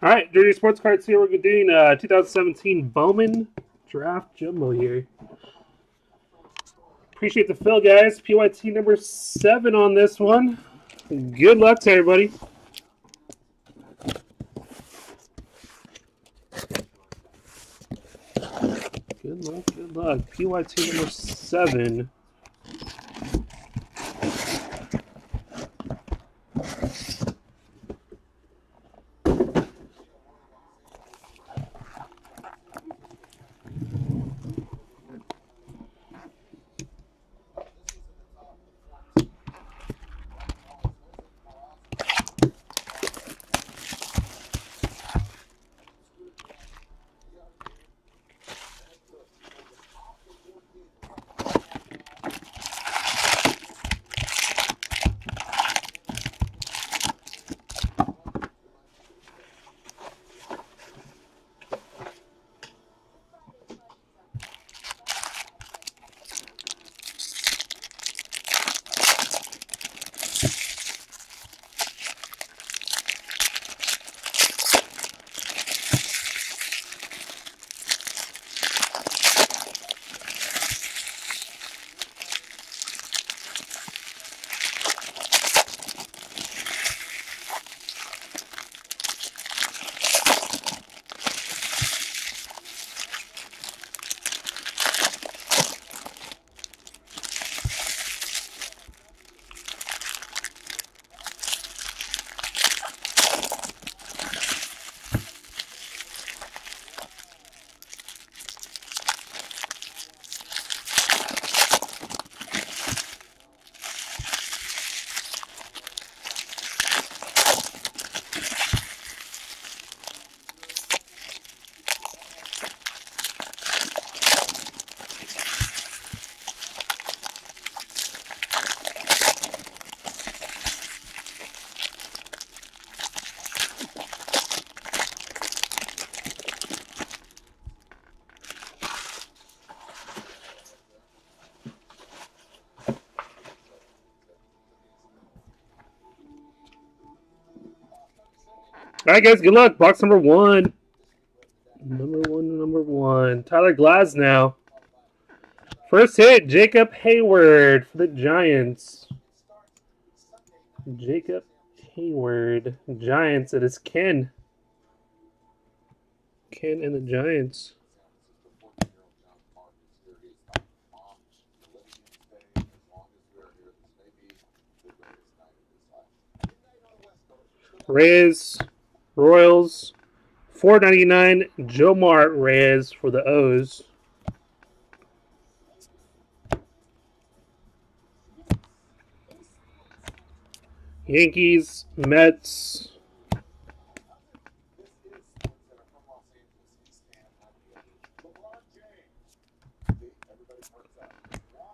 All right, Dirty Sports Cards here. We're doing uh, 2017 Bowman Draft Jumbo here. Appreciate the fill, guys. PYT number seven on this one. Good luck to everybody. Good luck, good luck. PYT number seven. All right, guys. Good luck. Box number one. Number one, number one. Tyler Glasnow. First hit, Jacob Heyward for the Giants. Jacob Heyward. Giants. It is Ken. Ken and the Giants. Reyes, Royals, four ninety nine. Jomar Reyes for the O's. Yankees, Mets.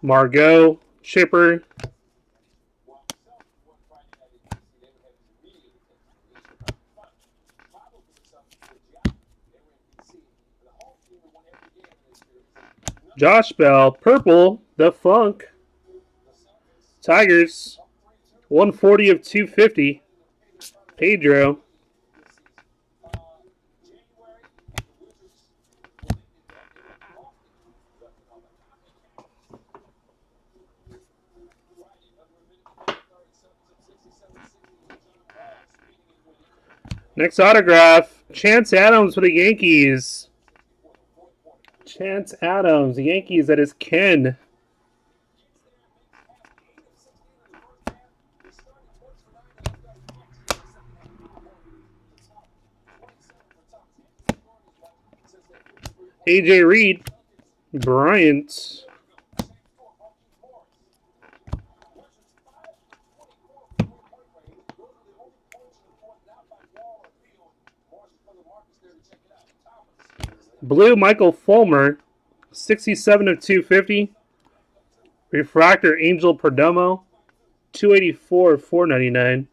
Margot, Chipper, Josh Bell, purple, the Funk. Tigers, 140 of 250. Pedro. Next autograph, Chance Adams for the Yankees. Chance Adams, Yankees, that is Ken. AJ Reed, Bryant. Blue Michael Fulmer, 67 of 250. Refractor Angel Perdomo, 284 of 499.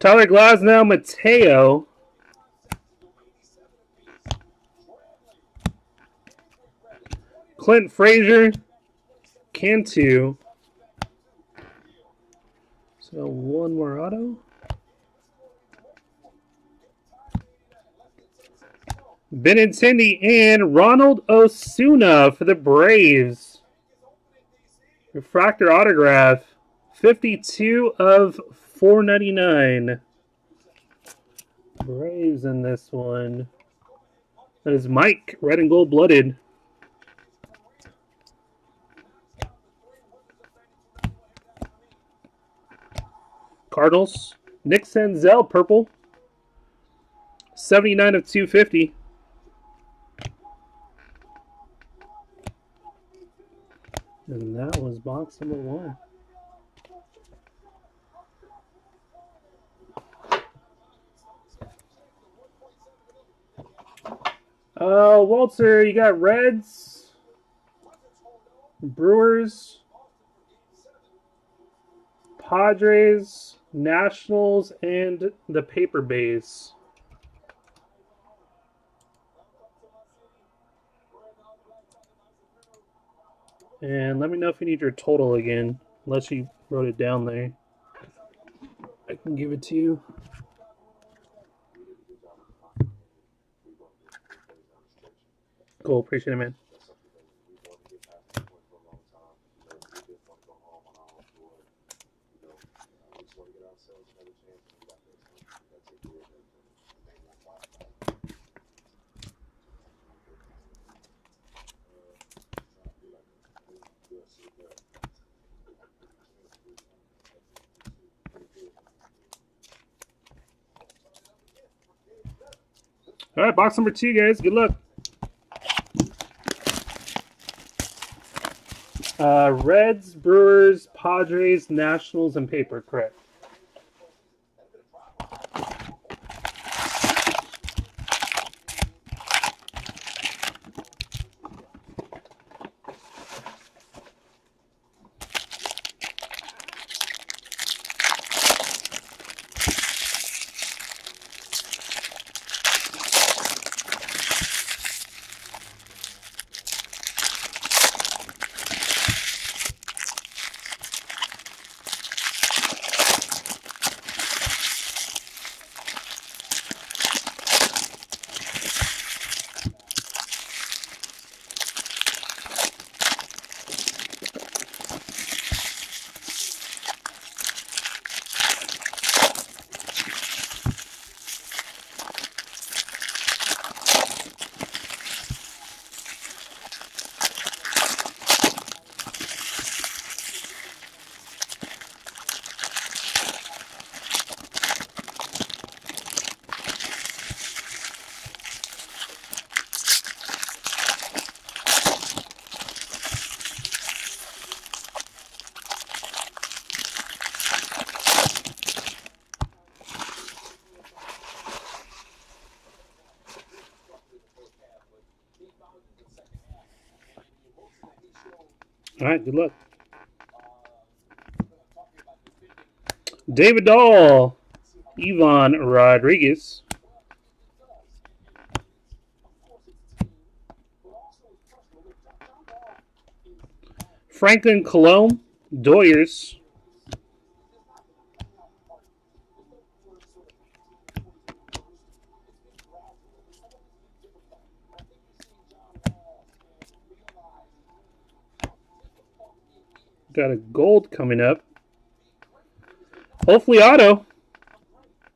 Tyler Glasnow Mateo. Clint Frazier, Cantu. So one more auto. Benintendi and Ronald Acuña for the Braves. Refractor autograph. 52 of 499. Braves in this one. That is Mike, red and gold blooded. Cardinals. Nick Senzel, purple. 79 of 250. And that was box number one. Uh, Walter, you got Reds, Brewers, Padres, Nationals, and the paper base. And let me know if you need your total again, unless you wrote it down there. I can give it to you. Cool, appreciate it, man. All right, box number two, guys. Good luck. Uh, Reds, Brewers, Padres, Nationals, and paper, correct. All right, good luck. David Dahl, Ivan Rodriguez. Franklin Cologne, Doyers. Got a gold coming up. Hopefully auto.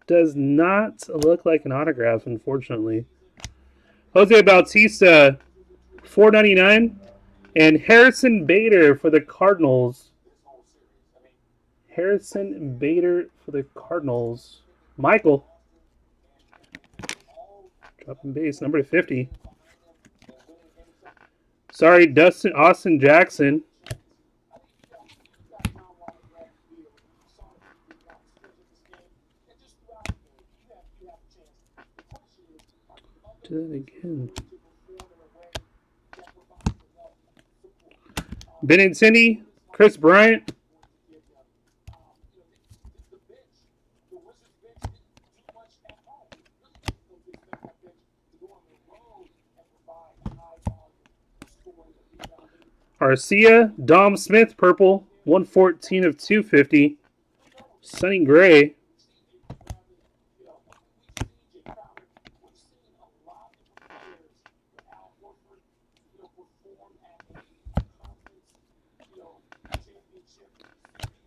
Does not look like an autograph, unfortunately. Jose Bautista, 499 And Harrison Bader for the Cardinals. Harrison Bader for the Cardinals. Michael. Dropping base, number 50. Sorry, Dustin Austin Jackson. Do that again. Benintendi, Kris Bryant. Arcia, Dom Smith, purple, 114 of 250. Sonny Gray.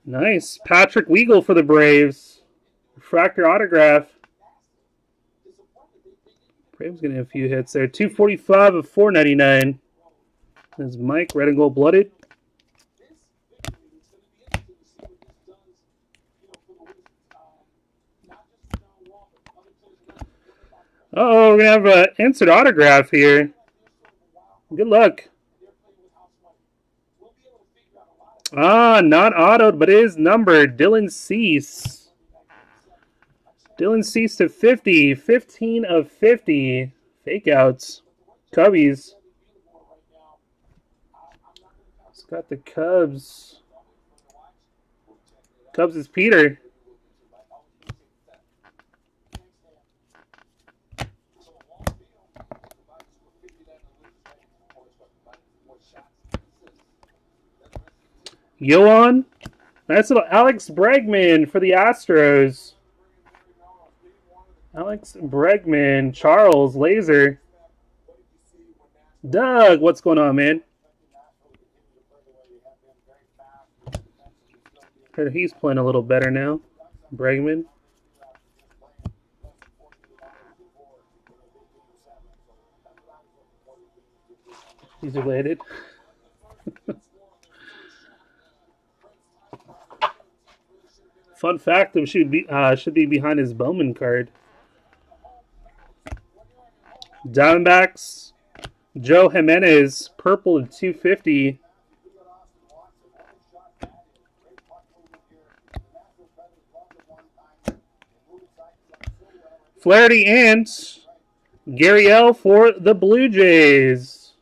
Nice. Patrick Weigel for the Braves. Refractor autograph. Braves getting a few hits there. 245 of 499. There's Mike, red and gold blooded. Uh oh, we're going to have an insert autograph here. Good luck. Ah, not autoed, but is numbered. Dylan Cease. Dylan Cease to 50. 15 of 50. Fake outs. Cubbies. It's got the Cubs. Cubs is Peter. Yoan. Nice little Alex Bregman for the Astros. Alex Bregman. Charles Laser. Doug, what's going on, man? He's playing a little better now. Bregman. He's related. Fun fact: it should be uh, should be behind his Bowman card. Diamondbacks, Joe Jimenez, purple at 250. Flaherty and Gurriel for the Blue Jays.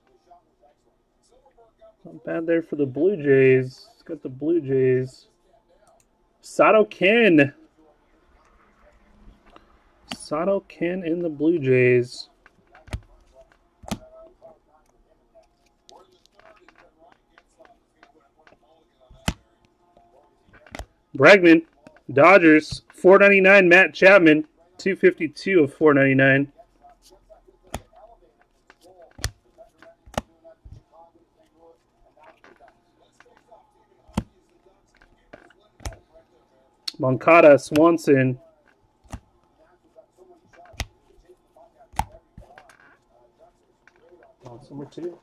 Not bad there for the Blue Jays. It's Got the Blue Jays. Sato Ken. Sato Ken in the Blue Jays. Bregman, Dodgers, 499 Matt Chapman, 252 of 499. Moncada, Swanson. Two.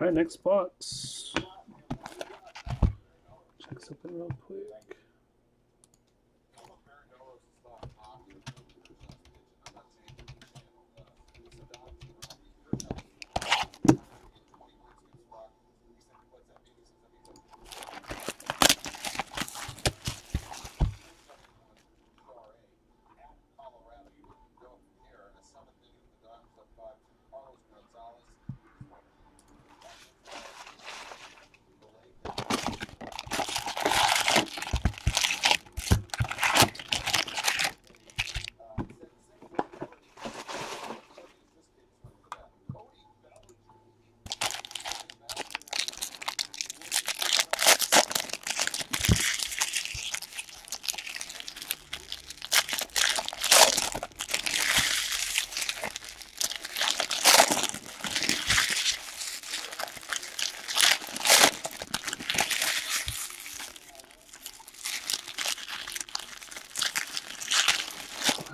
All right, next box. Check something real quick.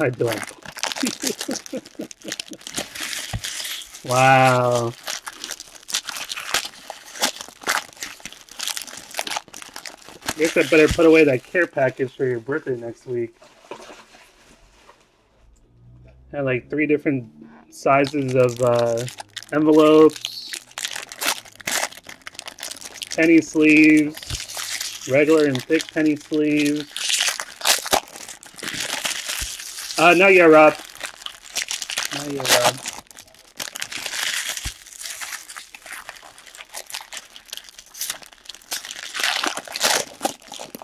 I don't. wow. guess I better put away that care package for your birthday next week. Had like three different sizes of uh, envelopes, penny sleeves, regular and thick penny sleeves. Uh, not yet, Rob. Not yet, Rob.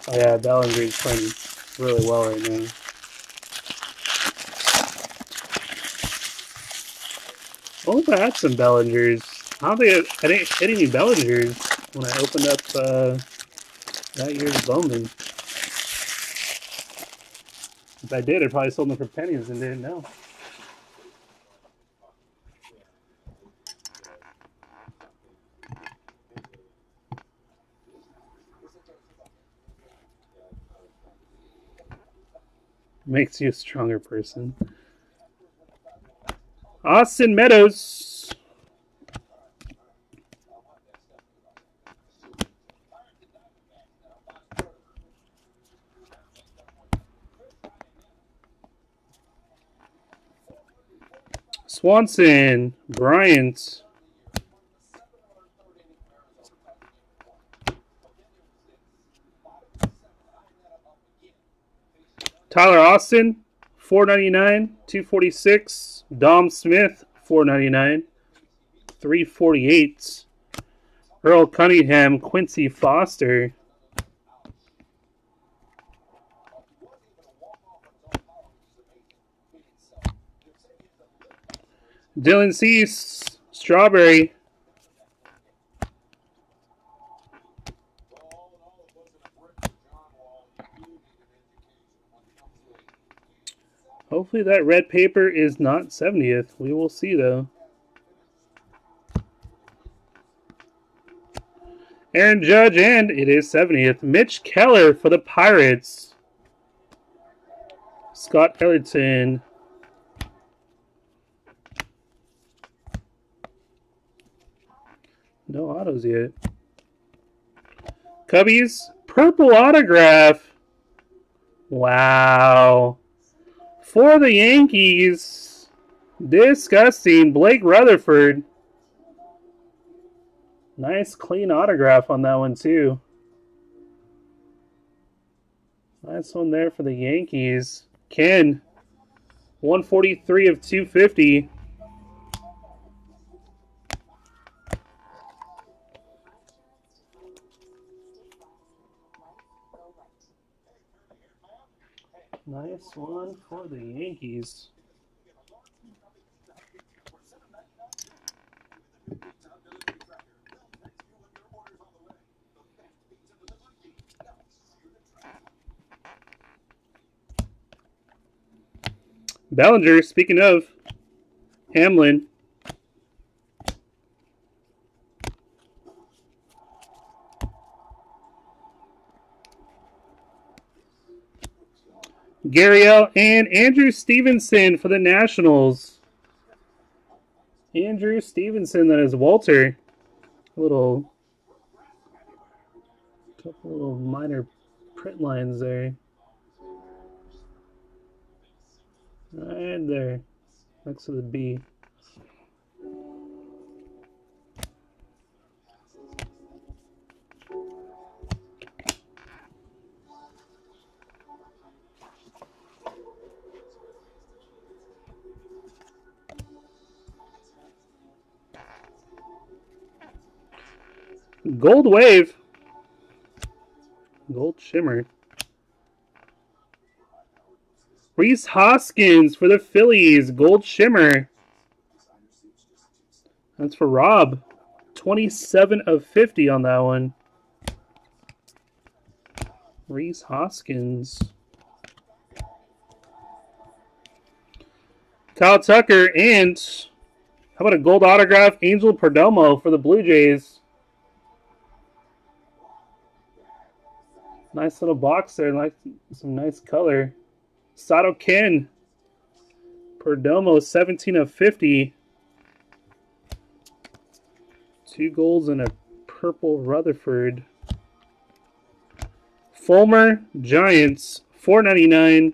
Oh yeah, Bellinger's playing really well right now. If I had some Bellingers? I don't think I, I didn't hit any Bellingers when I opened up uh, that year's Bowman. If I did, I probably sold them for pennies and didn't know. Makes you a stronger person. Austin Meadows. Swanson, Bryant. Tyler Austin, 499, 246. Dom Smith, 499, 348. Earl Cunningham, Quincy Foster. Dylan Cease, Strawberry, Hopefully that red paper is not 70th. We will see though. Aaron Judge, and it is 70th. Mitch Keller for the Pirates. Scott Ellerton. No autos yet. Cubbies, purple autograph. Wow. For the Yankees, disgusting. Blake Rutherford. Nice clean autograph on that one, too. Nice one there for the Yankees. Ken, 143 of 250. Nice one for the Yankees. Bellinger, speaking of Hamlin, Gurriel, and Andrew Stevenson for the Nationals. Andrew Stevenson, that is Walter. A little, couple little minor print lines there. Right there, next to the B. Gold Wave. Gold Shimmer. Rhys Hoskins for the Phillies. Gold Shimmer. That's for Rob. 27 of 50 on that one. Rhys Hoskins. Kyle Tucker and how about a gold autograph Angel Perdomo for the Blue Jays? Nice little box there, like some nice color. Sato Ken Perdomo, 17 of 50. Two goals and a purple Rutherford. Fulmer, Giants, 499.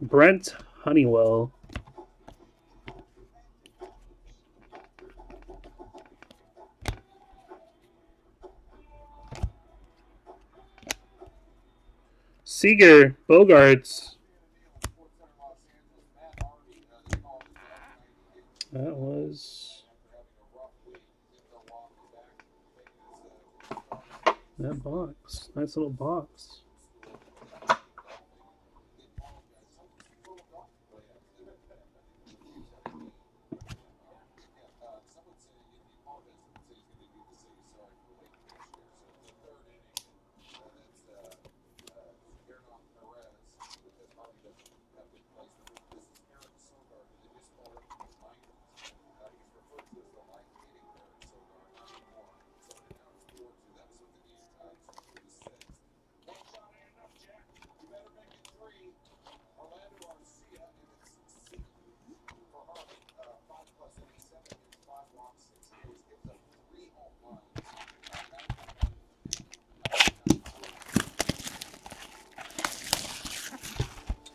Brent Honeywell. Seager, Bogaerts. That was that box. Nice little box.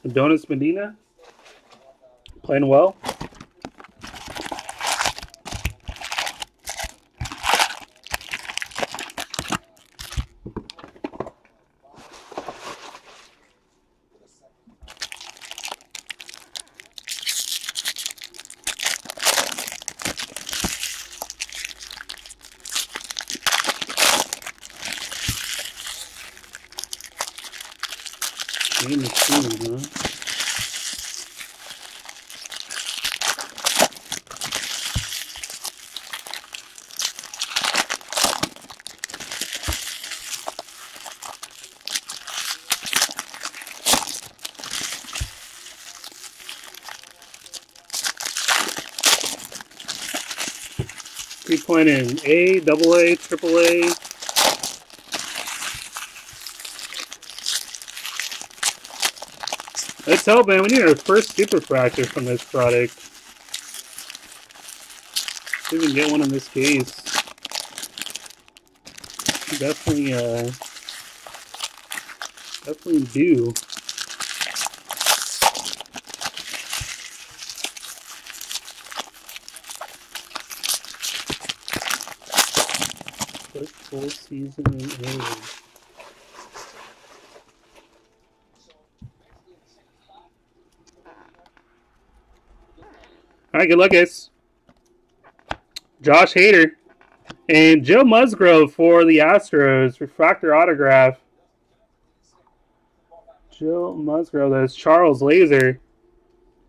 Adonis Medina playing well. Point in A, double A, triple A. Let's hope, man. We need our first super fractor from this product. We can get one in this case. Definitely, uh, definitely do. First full All right, good luck, guys. Josh Hader and Joe Musgrove for the Astros refractor autograph. Joe Musgrove, that's Charles Laser,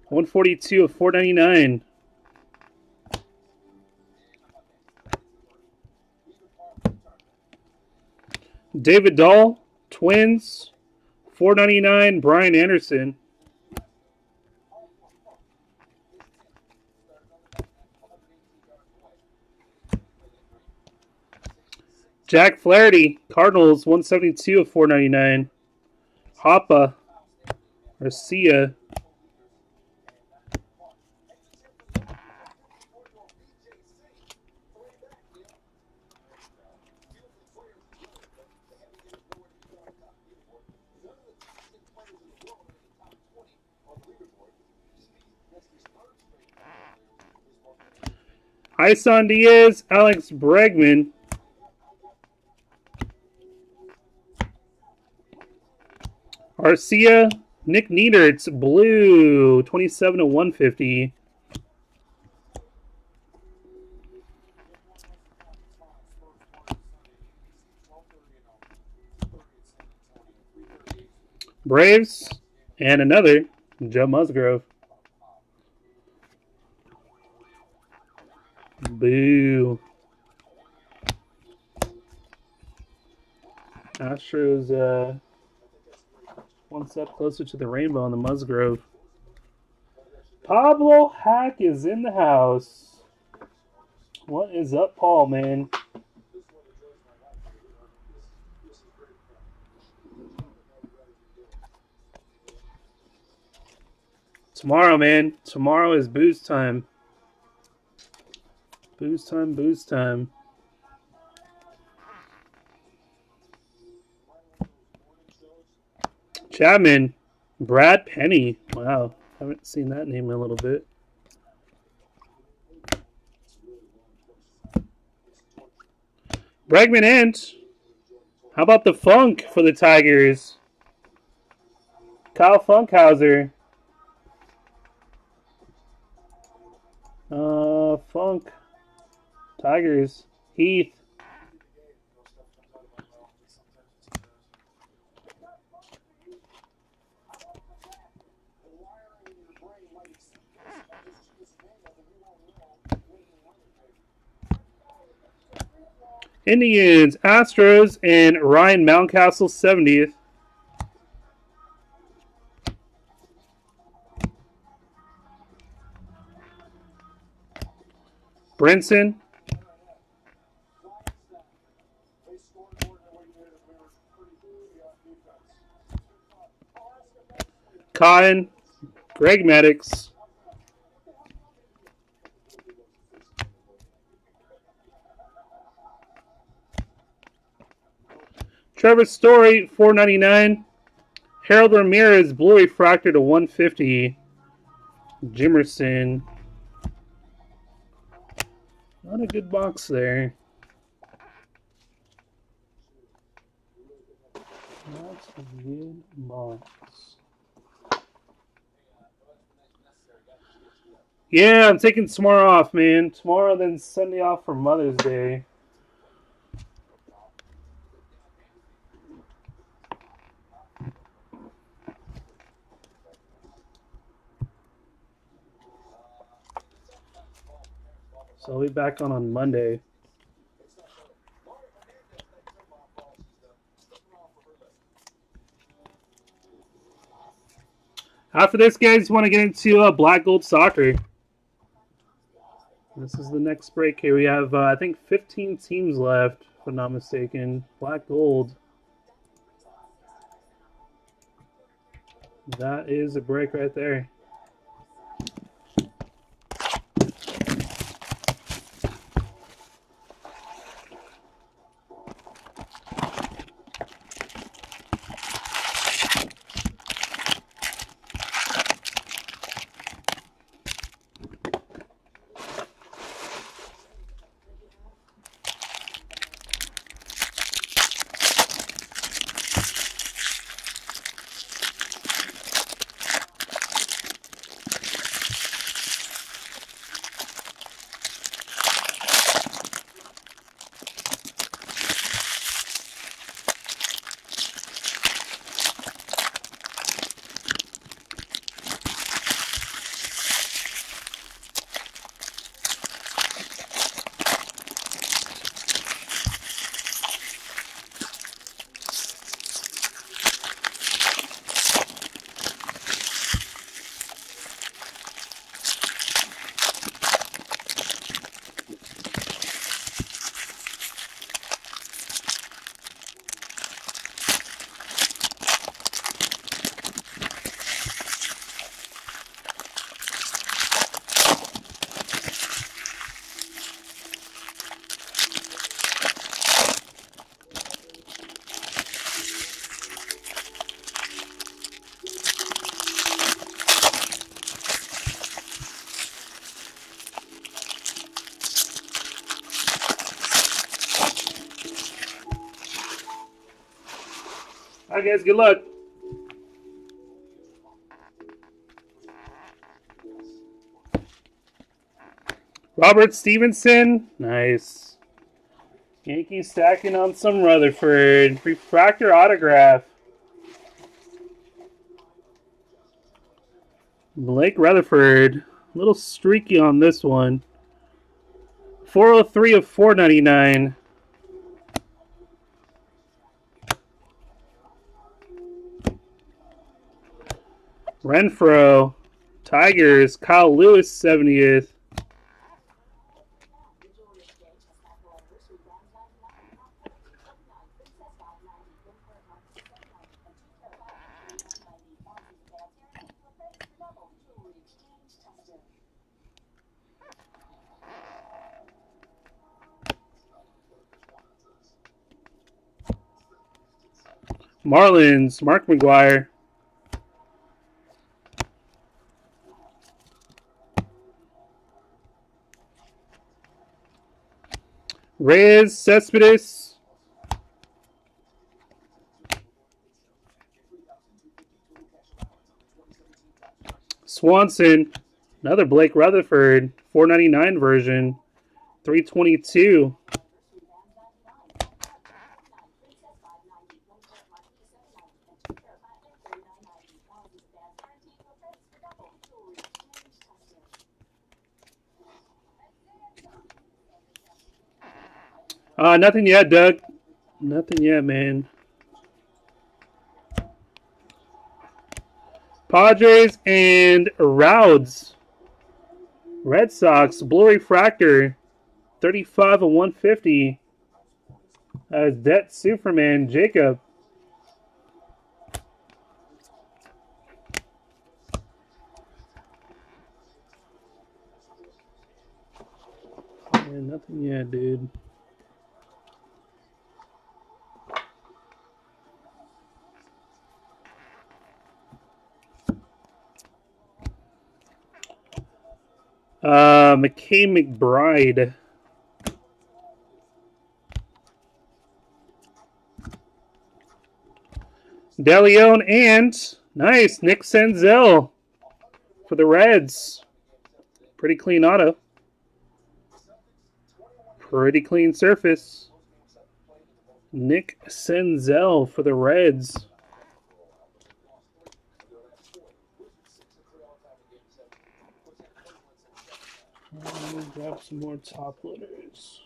142 of 499. David Dahl, Twins, 499. Brian Anderson. Jack Flaherty, Cardinals, 172 of 499. Hoppa, Garcia. Isan Diaz, Alex Bregman. Arcia, Nick Niedertz, blue, 27 to 150. Braves, and another, Joe Musgrove. Boo. Astros, uh, one step closer to the rainbow on the Musgrove. Pablo Hack is in the house. What is up, Paul, man? Tomorrow, man. Tomorrow is booze time. Booze time, booze time. Chapman. Brad Penny. Wow. Haven't seen that name in a little bit. Bregman Ent. How about the funk for the Tigers? Kyle Funkhouser. Uh, Funk. Tigers. Heath. Indians, Astros, and Ryan Mountcastle 70th. Brinson. Cotton. Greg Maddux. Trevor Story, 499. Harold Ramirez, Blue Refractor to 150. Jimerson. Not a good box there. Not a good box. Yeah, I'm taking tomorrow off, man. Tomorrow, then Sunday off for Mother's Day. So I'll be back on on Monday. After this, guys, want to get into uh, Black Gold Soccer. This is the next break here. We have, uh, I think, 15 teams left, if I'm not mistaken. Black Gold. That is a break right there. Right, guys. Good luck. Robert Stevenson. Nice. Yankees stacking on some Rutherford. Refractor autograph. Blake Rutherford. A little streaky on this one. 403 of 499. Renfroe, Tigers, Kyle Lewis, 70th. Marlins, Mark McGwire. Reyes, Cespedes. Swanson, another Blake Rutherford, 499 version, 322. Uh, nothing yet, Doug. Nothing yet, man. Padres and Rouds. Red Sox, Blue Refractor, 35 of 150. Uh, Det Superman, Jacob. Man, nothing yet, dude. Uh, McKay McBride. DeLeon and nice Nick Senzel for the Reds. Pretty clean auto. Pretty clean surface. Nick Senzel for the Reds. Grab some more top loaders.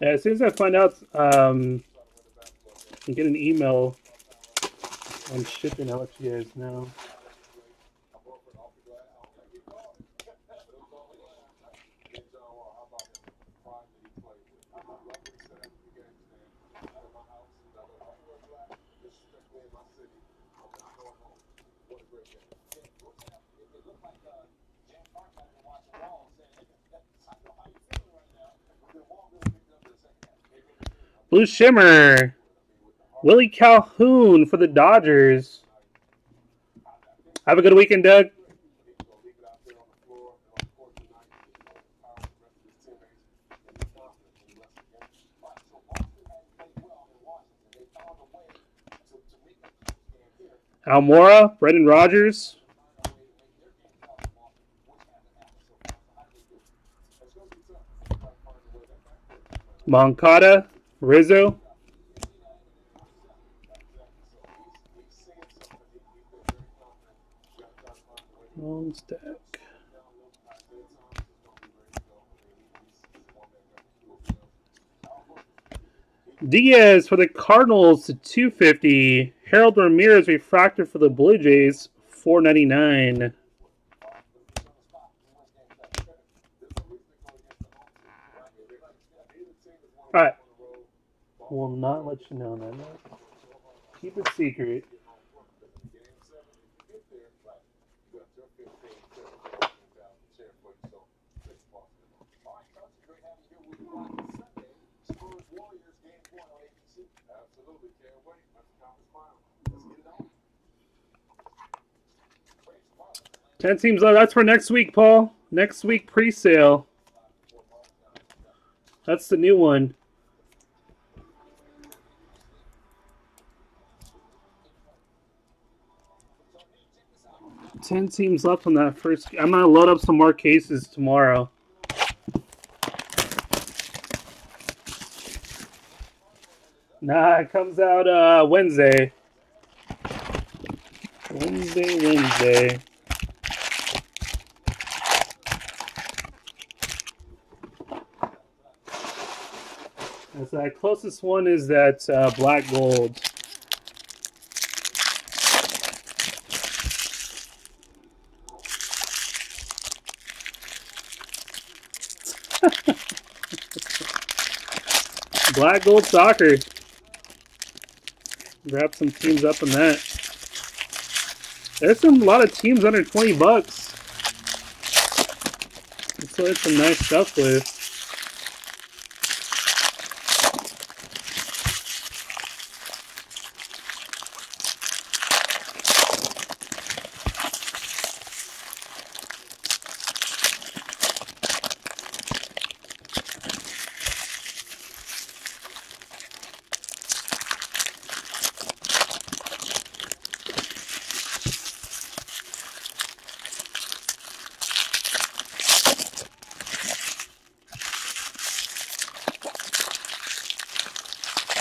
Yeah, as soon as I find out, um, get an email on shipping, I'll let you guys know. Blue Shimmer. Willie Calhoun for the Dodgers. Have a good weekend, Doug. Almora, Brendan Rodgers. Moncada, Rizzo. Long stack. Diaz for the Cardinals to 250. Harold Ramirez refractor for the Blue Jays, 499. All right. Will not let you know that. Keep it secret. Ten teams left. That's for next week, Paul. Next week pre-sale. That's the new one. Ten teams left on that first. I'm gonna load up some more cases tomorrow. Nah, it comes out uh, Wednesday. Wednesday, Wednesday. So that closest one is that uh, black gold. Black Gold Soccer. Grab some teams up in that. There's some a lot of teams under 20 bucks. So it's some nice stuff with.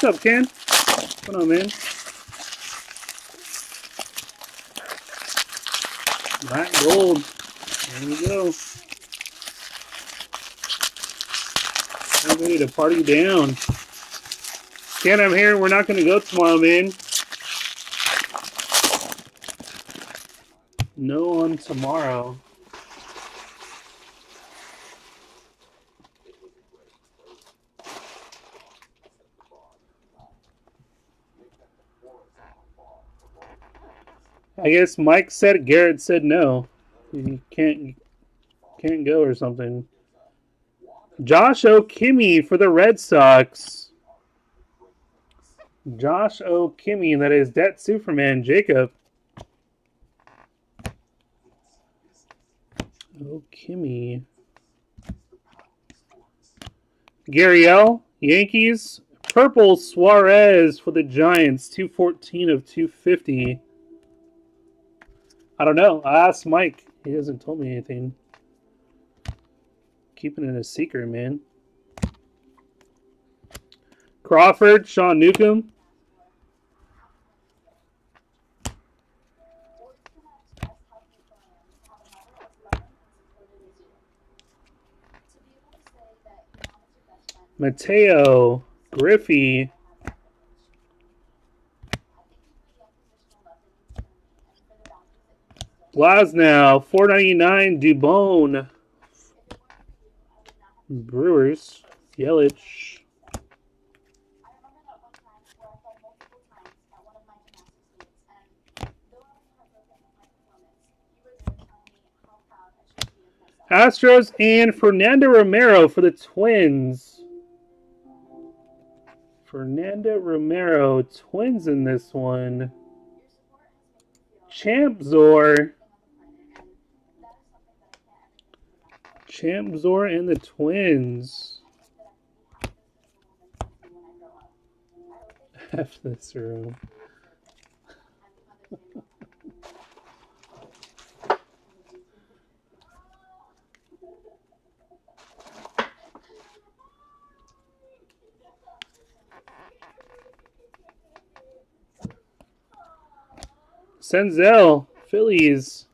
What's up, Ken? Going on, man? Black gold. There we go. I'm ready to party down. Ken, I'm here. We're not going to go tomorrow, man. No on tomorrow. I guess Mike said Garrett said no. He can't can't go or something. Josh Ockimey for the Red Sox. Josh Ockimey, that is Dat Superman Jacob. Ockimey. Gary L. Yankees. Purple Suarez for the Giants. 214 of 250. I don't know. I asked Mike. He hasn't told me anything. Keeping it a secret, man. Crawford, Sean Newcomb. Mateo, Griffey, Glasnow, four ninety nine. Dubon. Brewers, Yelich. Astros and Fernando Romero for the Twins. Fernando Romero, Twins in this one. Champzor. Champzor and the Twins. F this room. Senzel, Phillies.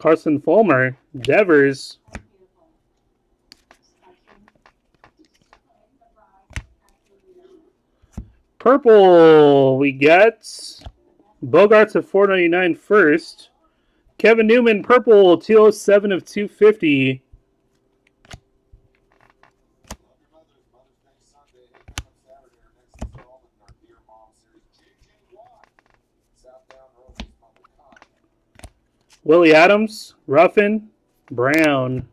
Carson Fulmer, Devers. Purple, we got Bogaerts of 499 first. Kevin Newman, purple, 207 of 250. Willie Adams, Ruffin, Brown.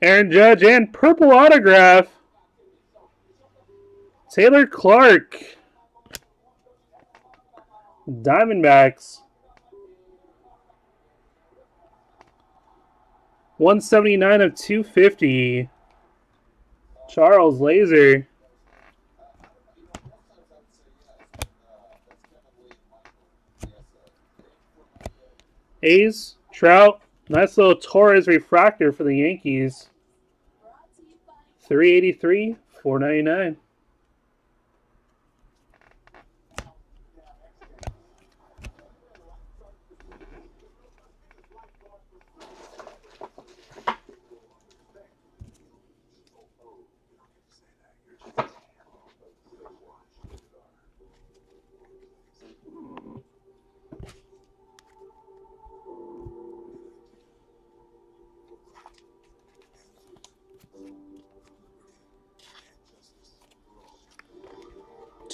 Aaron Judge and purple autograph. Taylor Clarke. Diamondbacks. 179 of 250. Charles Laser. A's, Trout, nice little Torres refractor for the Yankees. 383, 499.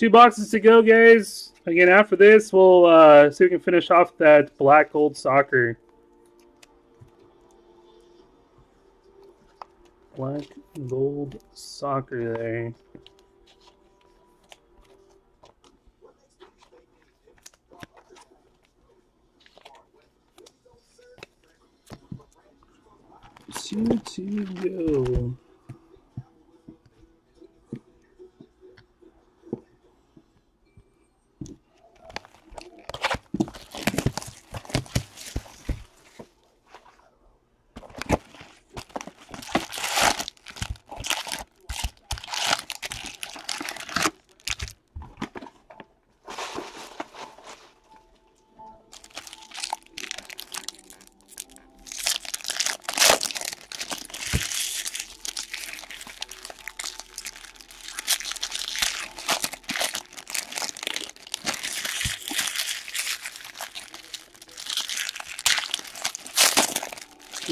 Two boxes to go, guys. Again, after this, we'll uh, see if we can finish off that black gold soccer. Black gold soccer there. Two to go.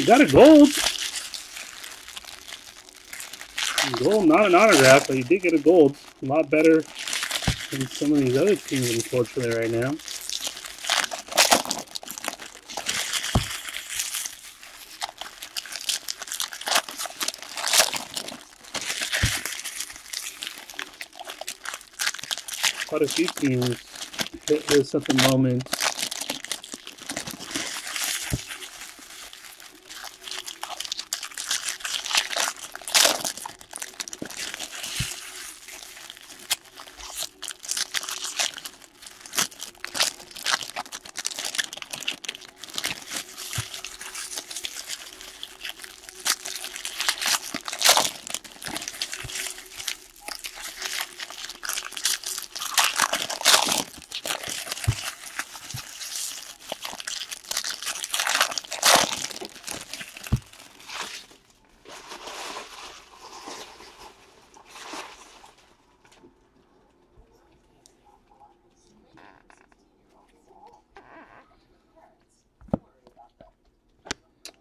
You got a gold. Gold, not an autograph, but you did get a gold. A lot better than some of these other teams, unfortunately, right now. Quite a few teams hit this at the moment.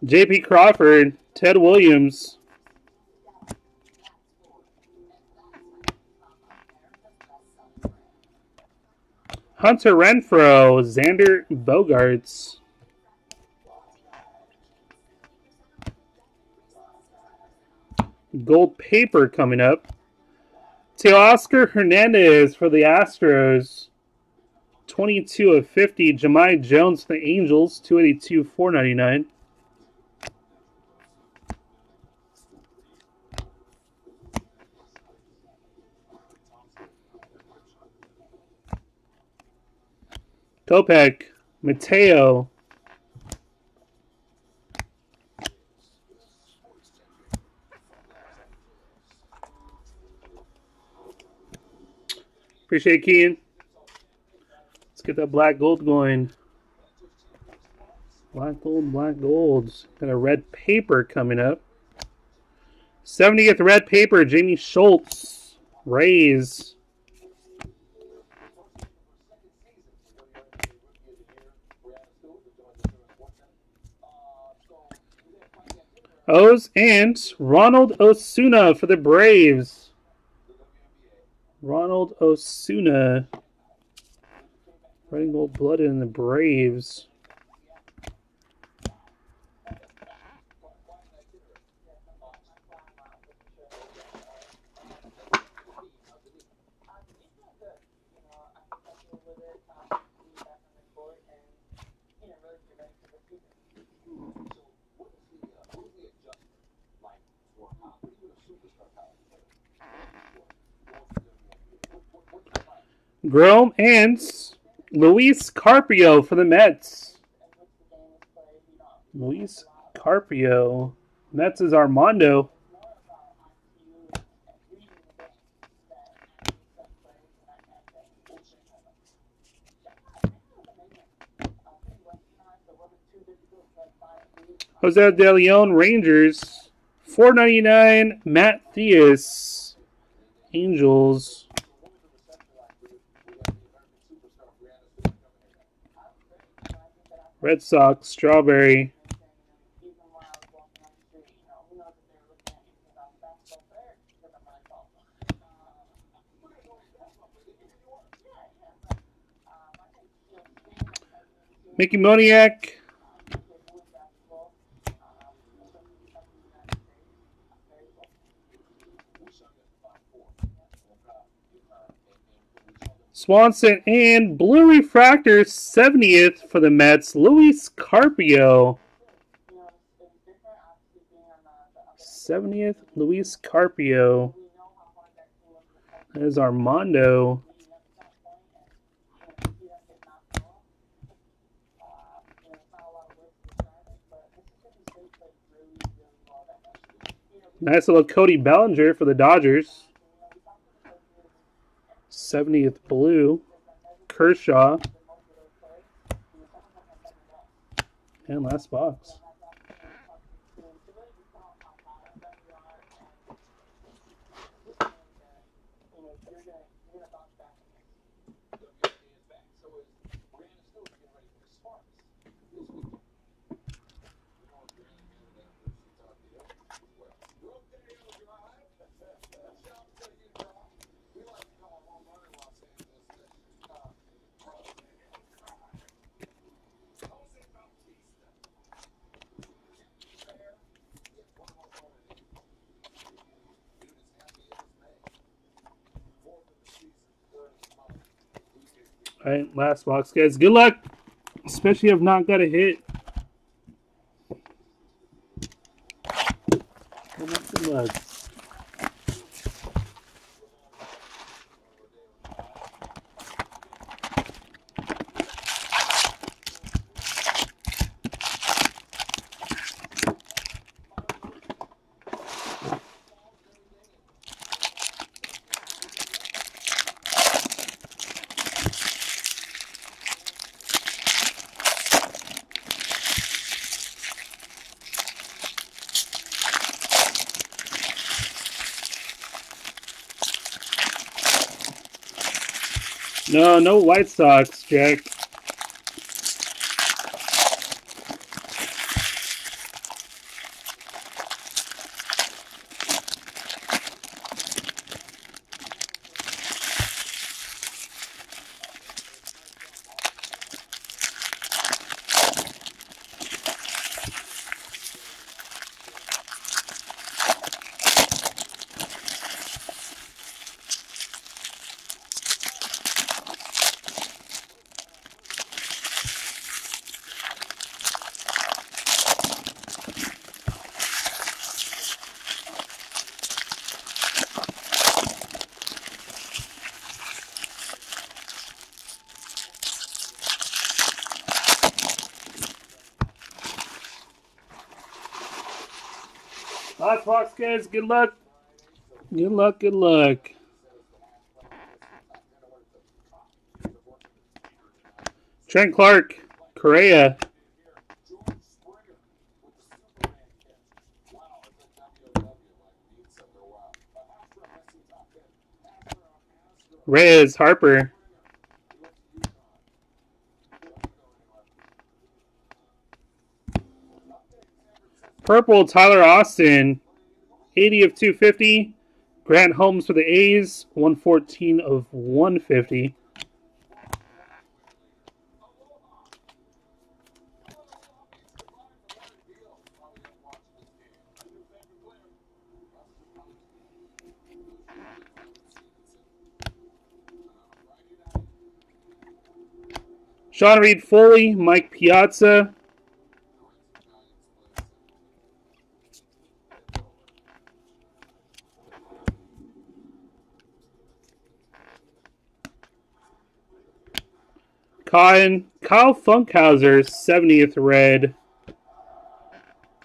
J.P. Crawford, Ted Williams. Hunter Renfroe, Xander Bogaerts. Gold paper coming up. To Oscar Hernandez for the Astros. 22 of 50. Jahmai Jones for the Angels. 282, 499. Kopech, Mateo. Appreciate Kean. Let's get that black gold going. Black gold, black golds. Got a red paper coming up. 70th red paper, Jaime Schultz. Rays. O's and Ronald Acuña for the Braves. Ronald Acuña. Running gold blooded in the Braves. Grom and Luis Carpio for the Mets. Luis Carpio. Mets is Armando. Jose De Leon Rangers. 499 Matt Thaiss. Angels. Red Sox, Strawberry. Mickey Moniak. Swanson and Blue Refractor 70th for the Mets, Luis Carpio. 70th, Luis Carpio. That is Armando. Nice little Cody Bellinger for the Dodgers. 70th blue. Kershaw. And last box. All right, last box, guys. Good luck, especially if not got a hit. Good luck, good luck. No, White Sox, Jack. Guys. Good luck. Good luck. Good luck. Trent Clark, Correa. Reyes, Harper. Purple, Tyler Austin, 80 of 250. Grant Holmes for the A's, 114 of 150. Sean Reid-Foley, Mike Piazza, Cotton, Kyle Funkhouser, 70th red.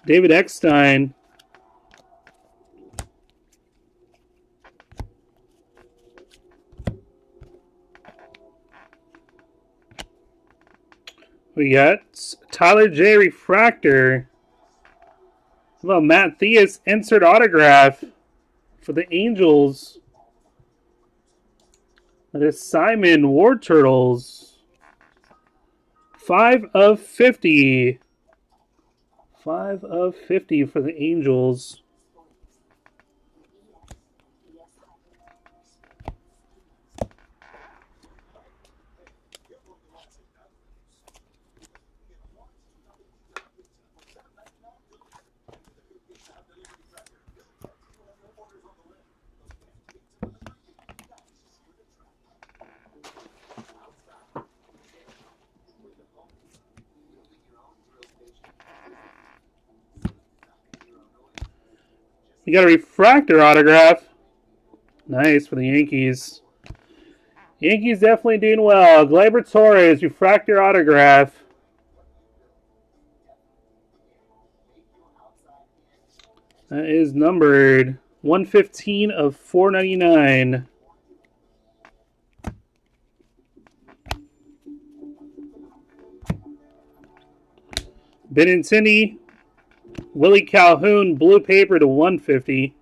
David Eckstein. We got Tyler J. Refractor. How Matt Thaiss insert autograph for the Angels? That is Simon War Turtles. 5 of 50. 5 of 50 for the Angels. You got a refractor autograph. Nice for the Yankees. Yankees definitely doing well. Gleyber Torres, refractor autograph. That is numbered 115 of 499. Benintendi, Willie Calhoun, blue paper to 150.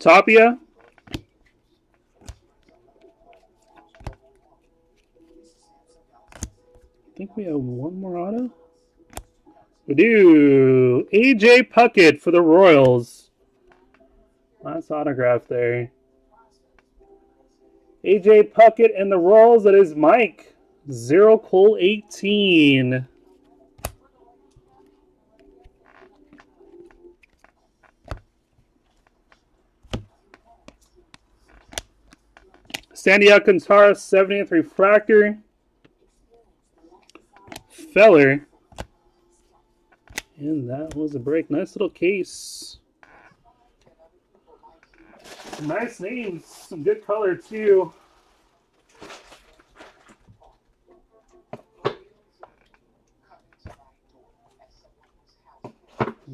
Tapia. I think we have one more auto. We do. AJ Puckett for the Royals. Last autograph there. AJ Puckett and the Royals. That is Mike. Zero Cole 18. Sandy Alcantara, 70th Refractor. Feller. And that was a break. Nice little case. Nice names. Some good color, too.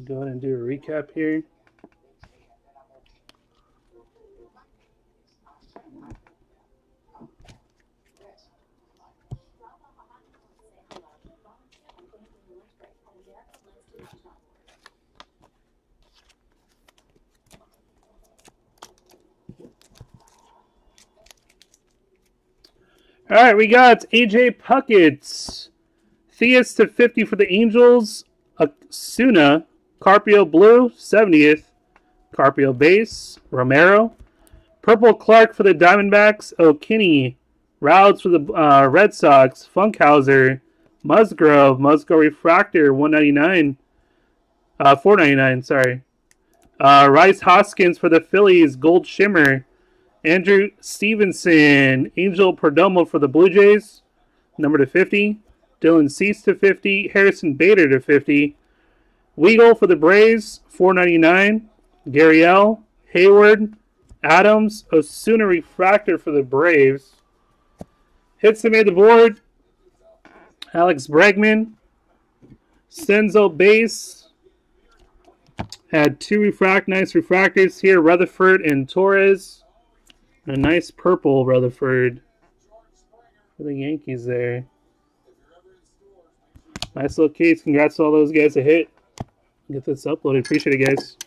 Go ahead and do a recap here. All right, we got AJ Puckett. Thaiss to 50 for the Angels. Acuña. Carpio Blue, 70th. Carpio Base. Romero. Purple Clark for the Diamondbacks. O'Kinney. Rouds for the uh, Red Sox. Funkhouser. Musgrove. Musgrove Refractor, 199. Uh, 499, sorry. Uh, Rhys Hoskins for the Phillies. Gold Shimmer. Andrew Stevenson, Angel Perdomo for the Blue Jays, number to 50. Dylan Cease to 50. Harrison Bader to 50. Weigel for the Braves, 499. Gurriel, Heyward, Adams, Acuña Refractor for the Braves. Hits that made the board. Alex Bregman. Senzel Base. Had two refract nice refractors here. Rutherford and Torres. A nice purple Rutherford for the Yankees there. Nice little case. Congrats to all those guys that hit. Get this uploaded. Appreciate it, guys.